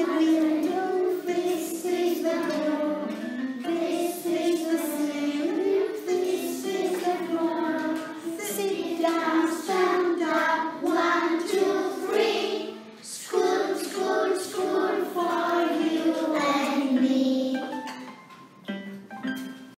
Hallelujah.